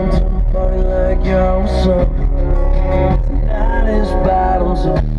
Party like you're so Tonight is battles.